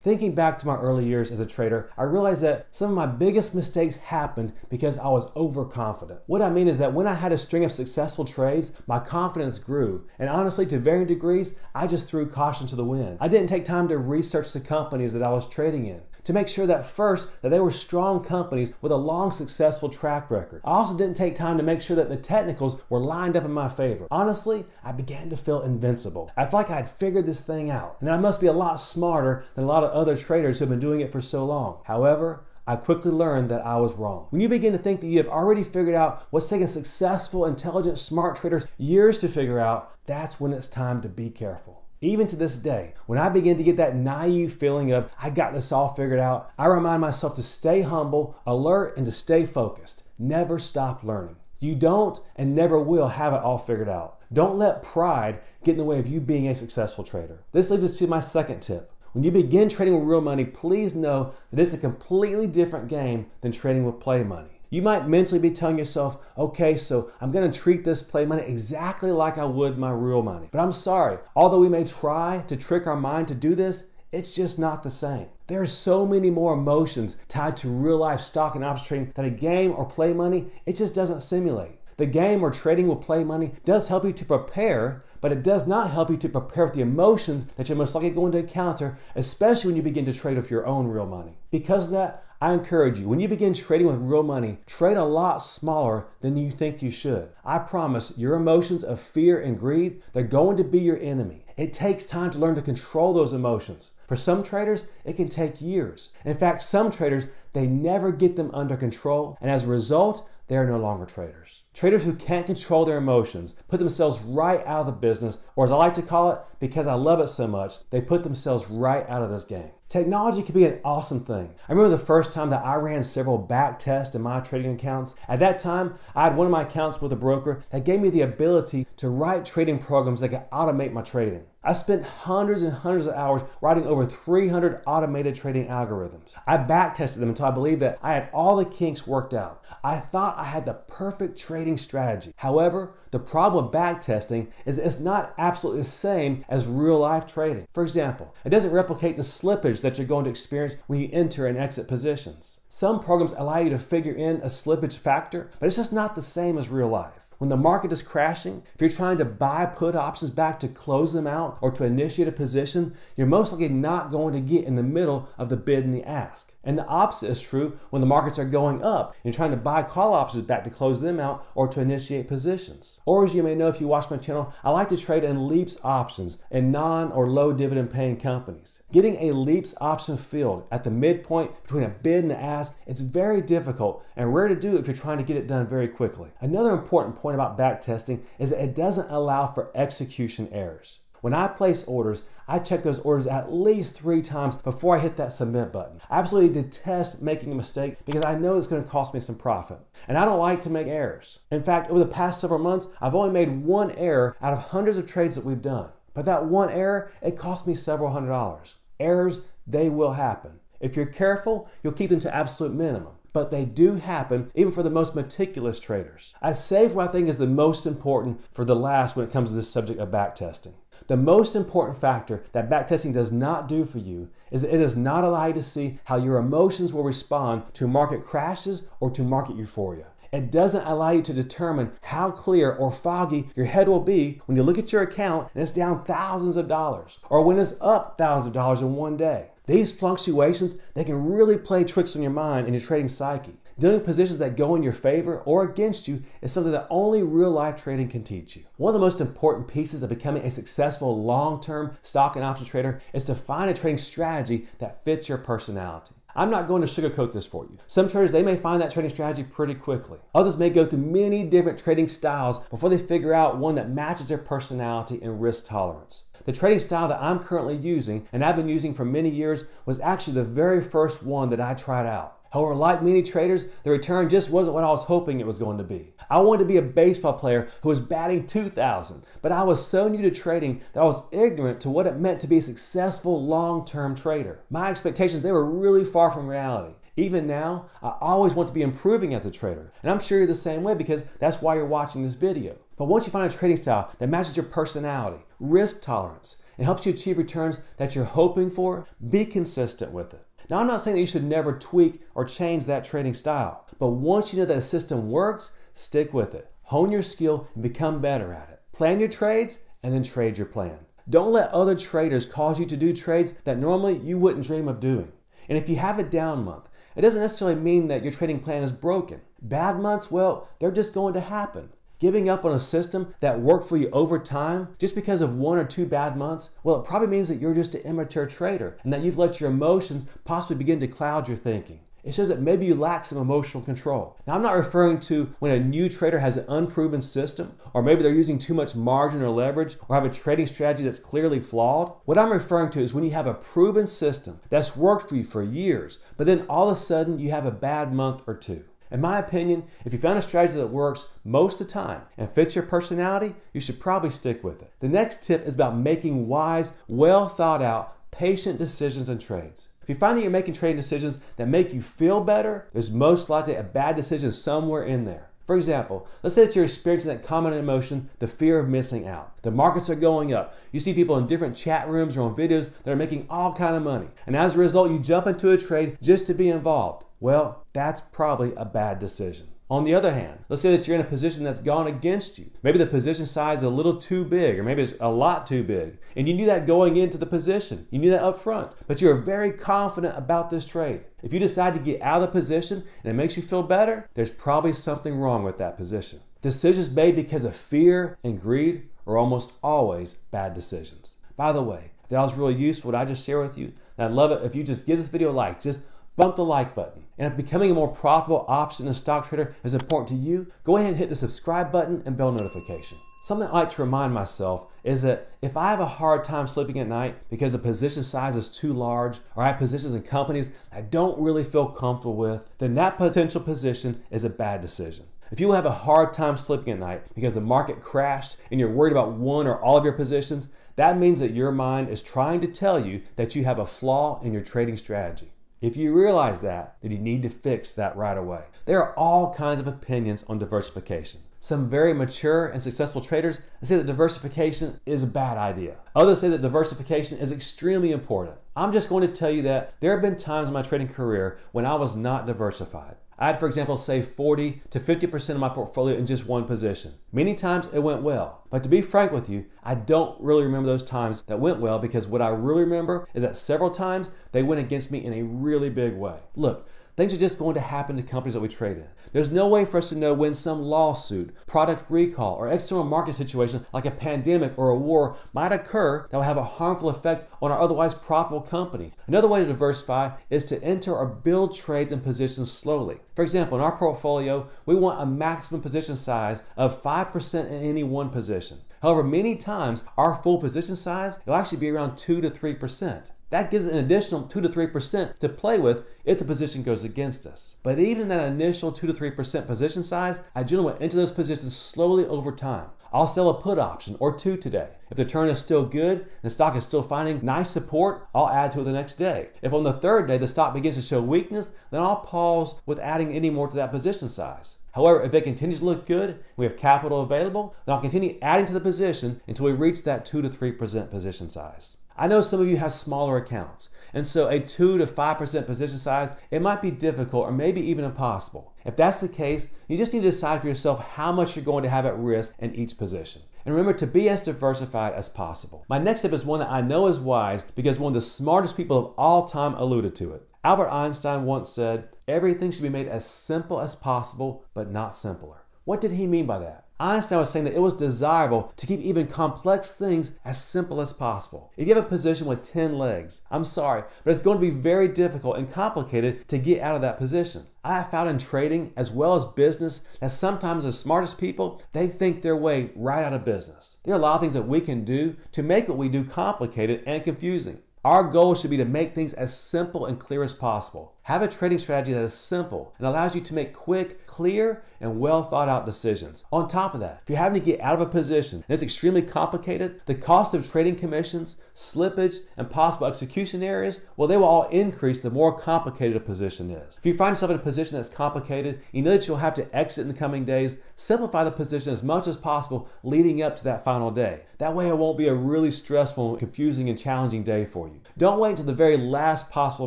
Thinking back to my early years as a trader, I realized that some of my biggest mistakes happened because I was overconfident. What I mean is that when I had a string of successful trades, my confidence grew. And honestly, to varying degrees, I just threw caution to the wind. I didn't take time to research the companies that I was trading in to make sure that first that they were strong companies with a long successful track record. I also didn't take time to make sure that the technicals were lined up in my favor. Honestly, I began to feel invincible. I felt like I had figured this thing out and that I must be a lot smarter than a lot of other traders who have been doing it for so long. However, I quickly learned that I was wrong. When you begin to think that you have already figured out what's taken successful, intelligent, smart traders years to figure out, that's when it's time to be careful. Even to this day, when I begin to get that naive feeling of, I got this all figured out, I remind myself to stay humble, alert, and to stay focused. Never stop learning. You don't and never will have it all figured out. Don't let pride get in the way of you being a successful trader. This leads us to my second tip. When you begin trading with real money, please know that it's a completely different game than trading with play money. You might mentally be telling yourself, okay, so I'm gonna treat this play money exactly like I would my real money. But I'm sorry, although we may try to trick our mind to do this, it's just not the same. There are so many more emotions tied to real life stock and option trading that a game or play money, it just doesn't simulate. The game or trading with play money does help you to prepare, but it does not help you to prepare with the emotions that you're most likely going to encounter, especially when you begin to trade with your own real money. Because of that, I encourage you, when you begin trading with real money, trade a lot smaller than you think you should. I promise your emotions of fear and greed, they're going to be your enemy. It takes time to learn to control those emotions. For some traders, it can take years. In fact, some traders, they never get them under control, and as a result, they are no longer traders. Traders who can't control their emotions put themselves right out of the business, or as I like to call it, because I love it so much, they put themselves right out of this game. Technology can be an awesome thing. I remember the first time that I ran several back tests in my trading accounts. At that time, I had one of my accounts with a broker that gave me the ability to write trading programs that could automate my trading. I spent hundreds and hundreds of hours writing over 300 automated trading algorithms. I backtested them until I believed that I had all the kinks worked out. I thought I had the perfect trading strategy. However, the problem with backtesting is it's not absolutely the same as real life trading. For example, it doesn't replicate the slippage that you're going to experience when you enter and exit positions. Some programs allow you to figure in a slippage factor, but it's just not the same as real life. When the market is crashing, if you're trying to buy put options back to close them out or to initiate a position, you're most likely not going to get in the middle of the bid and the ask. And the opposite is true when the markets are going up and you're trying to buy call options back to close them out or to initiate positions. Or as you may know if you watch my channel, I like to trade in leaps options in non or low dividend paying companies. Getting a leaps option filled at the midpoint between a bid and an ask, it's very difficult and rare to do if you're trying to get it done very quickly. Another important point about backtesting is that it doesn't allow for execution errors. When I place orders, I check those orders at least three times before I hit that submit button. I absolutely detest making a mistake because I know it's going to cost me some profit. And I don't like to make errors. In fact, over the past several months, I've only made one error out of hundreds of trades that we've done. But that one error, it cost me several hundred dollars. Errors, they will happen. If you're careful, you'll keep them to absolute minimum but they do happen even for the most meticulous traders. I saved what I think is the most important for the last when it comes to this subject of backtesting. The most important factor that backtesting does not do for you is that it does not allow you to see how your emotions will respond to market crashes or to market euphoria. It doesn't allow you to determine how clear or foggy your head will be when you look at your account and it's down thousands of dollars or when it's up thousands of dollars in one day. These fluctuations, they can really play tricks on your mind and your trading psyche. Dealing with positions that go in your favor or against you is something that only real life trading can teach you. One of the most important pieces of becoming a successful long term stock and option trader is to find a trading strategy that fits your personality. I'm not going to sugarcoat this for you. Some traders, they may find that trading strategy pretty quickly. Others may go through many different trading styles before they figure out one that matches their personality and risk tolerance. The trading style that I'm currently using and I've been using for many years was actually the very first one that I tried out. However, like many traders, the return just wasn't what I was hoping it was going to be. I wanted to be a baseball player who was batting 2,000, but I was so new to trading that I was ignorant to what it meant to be a successful long-term trader. My expectations, they were really far from reality. Even now, I always want to be improving as a trader. And I'm sure you're the same way because that's why you're watching this video. But once you find a trading style that matches your personality, risk tolerance, and helps you achieve returns that you're hoping for, be consistent with it. Now, I'm not saying that you should never tweak or change that trading style, but once you know that a system works, stick with it. Hone your skill and become better at it. Plan your trades and then trade your plan. Don't let other traders cause you to do trades that normally you wouldn't dream of doing. And if you have a down month, it doesn't necessarily mean that your trading plan is broken. Bad months, well, they're just going to happen. Giving up on a system that worked for you over time just because of one or two bad months, well, it probably means that you're just an immature trader and that you've let your emotions possibly begin to cloud your thinking. It shows that maybe you lack some emotional control. Now, I'm not referring to when a new trader has an unproven system, or maybe they're using too much margin or leverage, or have a trading strategy that's clearly flawed. What I'm referring to is when you have a proven system that's worked for you for years, but then all of a sudden you have a bad month or two. In my opinion, if you found a strategy that works most of the time and fits your personality, you should probably stick with it. The next tip is about making wise, well thought out, patient decisions and trades. If you find that you're making trading decisions that make you feel better, there's most likely a bad decision somewhere in there. For example, let's say that you're experiencing that common emotion, the fear of missing out. The markets are going up. You see people in different chat rooms or on videos that are making all kind of money. And as a result, you jump into a trade just to be involved. Well, that's probably a bad decision. On the other hand, let's say that you're in a position that's gone against you. Maybe the position size is a little too big, or maybe it's a lot too big. And you knew that going into the position. You knew that up front. But you're very confident about this trade. If you decide to get out of the position and it makes you feel better, there's probably something wrong with that position. Decisions made because of fear and greed are almost always bad decisions. By the way, if that was really useful, what I just share with you, I'd love it if you just give this video a like. Just bump the like button. And if becoming a more profitable option as a stock trader is important to you, go ahead and hit the subscribe button and bell notification. Something I like to remind myself is that if I have a hard time sleeping at night because the position size is too large or I have positions in companies I don't really feel comfortable with, then that potential position is a bad decision. If you have a hard time sleeping at night because the market crashed and you're worried about one or all of your positions, that means that your mind is trying to tell you that you have a flaw in your trading strategy. If you realize that, then you need to fix that right away. There are all kinds of opinions on diversification. Some very mature and successful traders say that diversification is a bad idea. Others say that diversification is extremely important. I'm just going to tell you that there have been times in my trading career when I was not diversified. I had, for example, saved 40 to 50% of my portfolio in just one position. Many times it went well. But to be frank with you, I don't really remember those times that went well because what I really remember is that several times they went against me in a really big way. Look, Things are just going to happen to companies that we trade in. There's no way for us to know when some lawsuit, product recall, or external market situation like a pandemic or a war might occur that will have a harmful effect on our otherwise profitable company. Another way to diversify is to enter or build trades and positions slowly. For example, in our portfolio, we want a maximum position size of 5% in any one position. However, many times our full position size will actually be around 2 to 3%. That gives an additional 2 to 3% to play with if the position goes against us. But even that initial 2 to 3% position size, I generally enter those positions slowly over time. I'll sell a put option or two today. If the turn is still good and the stock is still finding nice support, I'll add to it the next day. If on the third day the stock begins to show weakness, then I'll pause with adding any more to that position size. However, if it continues to look good, we have capital available, then I'll continue adding to the position until we reach that 2 to 3% position size. I know some of you have smaller accounts, and so a 2 to 5% position size, it might be difficult or maybe even impossible. If that's the case, you just need to decide for yourself how much you're going to have at risk in each position. And remember to be as diversified as possible. My next tip is one that I know is wise because one of the smartest people of all time alluded to it. Albert Einstein once said, Everything should be made as simple as possible, but not simpler. What did he mean by that? Einstein was saying that it was desirable to keep even complex things as simple as possible. If you have a position with 10 legs, I'm sorry, but it's going to be very difficult and complicated to get out of that position. I have found in trading as well as business that sometimes the smartest people, they think their way right out of business. There are a lot of things that we can do to make what we do complicated and confusing. Our goal should be to make things as simple and clear as possible. Have a trading strategy that is simple and allows you to make quick, clear, and well thought out decisions. On top of that, if you're having to get out of a position and it's extremely complicated, the cost of trading commissions, slippage, and possible execution areas, well, they will all increase the more complicated a position is. If you find yourself in a position that's complicated, you know that you'll have to exit in the coming days, simplify the position as much as possible leading up to that final day. That way, it won't be a really stressful, confusing, and challenging day for you. Don't wait until the very last possible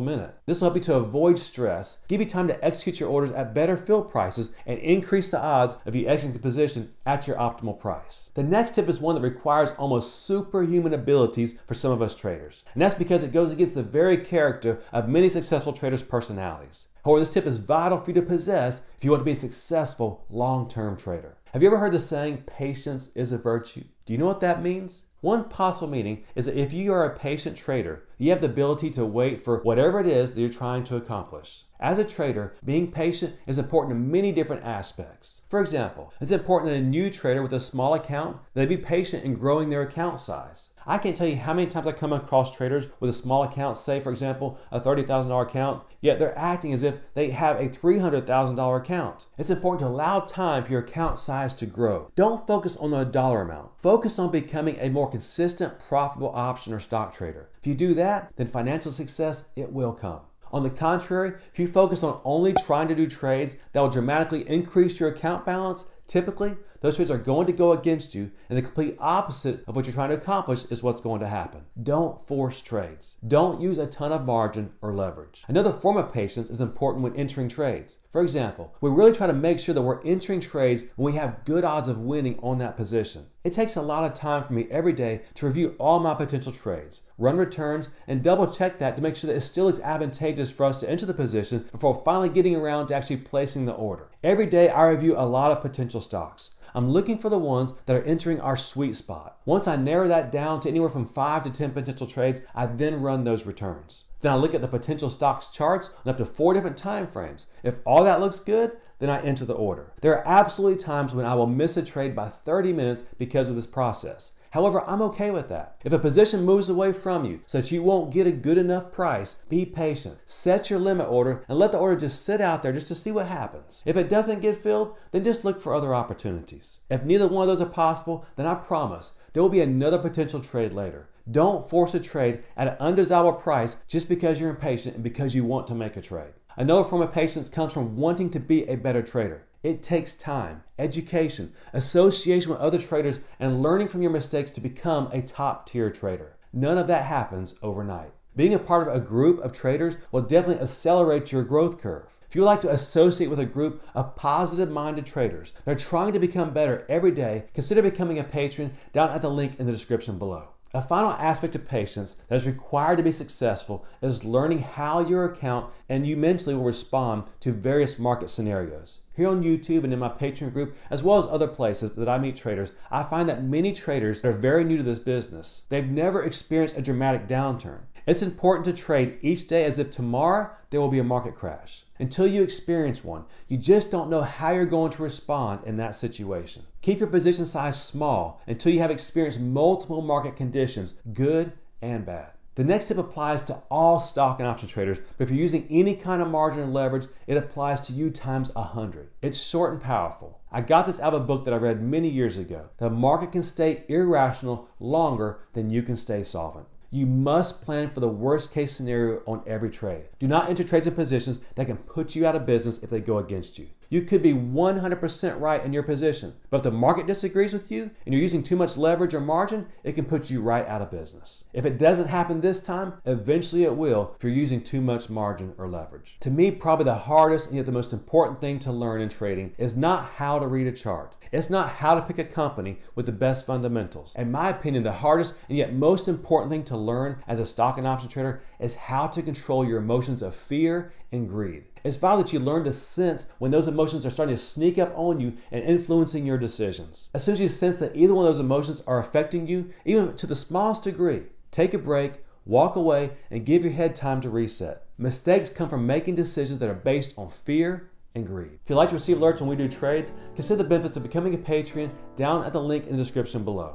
minute. This will help you to avoid stress, give you time to execute your orders at better fill prices, and increase the odds of you exiting the position at your optimal price. The next tip is one that requires almost superhuman abilities for some of us traders. And that's because it goes against the very character of many successful traders' personalities. However, this tip is vital for you to possess if you want to be a successful long term trader. Have you ever heard the saying, patience is a virtue? Do you know what that means? One possible meaning is that if you are a patient trader, you have the ability to wait for whatever it is that you're trying to accomplish. As a trader, being patient is important in many different aspects. For example, it's important that a new trader with a small account, they be patient in growing their account size. I can't tell you how many times I come across traders with a small account, say for example, a $30,000 account, yet they're acting as if they have a $300,000 account. It's important to allow time for your account size to grow. Don't focus on the dollar amount. Focus on becoming a more consistent, profitable option or stock trader. If you do that, then financial success, it will come. On the contrary, if you focus on only trying to do trades that will dramatically increase your account balance, typically those trades are going to go against you, and the complete opposite of what you're trying to accomplish is what's going to happen. Don't force trades. Don't use a ton of margin or leverage. Another form of patience is important when entering trades. For example, we really try to make sure that we're entering trades when we have good odds of winning on that position. It takes a lot of time for me every day to review all my potential trades, run returns, and double check that to make sure that it still is advantageous for us to enter the position before finally getting around to actually placing the order. Every day I review a lot of potential stocks. I'm looking for the ones that are entering our sweet spot. Once I narrow that down to anywhere from 5 to 10 potential trades, I then run those returns. Then I look at the potential stocks charts on up to four different time frames. If all that looks good, then I enter the order. There are absolutely times when I will miss a trade by 30 minutes because of this process. However, I'm okay with that. If a position moves away from you so that you won't get a good enough price, be patient. Set your limit order and let the order just sit out there just to see what happens. If it doesn't get filled, then just look for other opportunities. If neither one of those are possible, then I promise there will be another potential trade later. Don't force a trade at an undesirable price just because you're impatient and because you want to make a trade. Another form of patience comes from wanting to be a better trader. It takes time, education, association with other traders, and learning from your mistakes to become a top tier trader. None of that happens overnight. Being a part of a group of traders will definitely accelerate your growth curve. If you would like to associate with a group of positive minded traders that are trying to become better every day, consider becoming a patron down at the link in the description below. A final aspect of patience that is required to be successful is learning how your account and you mentally will respond to various market scenarios. Here on YouTube and in my Patreon group, as well as other places that I meet traders, I find that many traders are very new to this business. They've never experienced a dramatic downturn. It's important to trade each day as if tomorrow there will be a market crash. Until you experience one, you just don't know how you're going to respond in that situation. Keep your position size small until you have experienced multiple market conditions, good and bad. The next tip applies to all stock and option traders, but if you're using any kind of margin or leverage, it applies to you times 100. It's short and powerful. I got this out of a book that I read many years ago. The market can stay irrational longer than you can stay solvent. You must plan for the worst case scenario on every trade. Do not enter trades and positions that can put you out of business if they go against you. You could be 100% right in your position, but if the market disagrees with you and you're using too much leverage or margin, it can put you right out of business. If it doesn't happen this time, eventually it will if you're using too much margin or leverage. To me, probably the hardest and yet the most important thing to learn in trading is not how to read a chart. It's not how to pick a company with the best fundamentals. In my opinion, the hardest and yet most important thing to learn as a stock and option trader is how to control your emotions of fear and greed. It's vital that you learn to sense when those emotions are starting to sneak up on you and influencing your decisions. As soon as you sense that either one of those emotions are affecting you, even to the smallest degree, take a break, walk away, and give your head time to reset. Mistakes come from making decisions that are based on fear and greed. If you'd like to receive alerts when we do trades, consider the benefits of becoming a Patreon down at the link in the description below.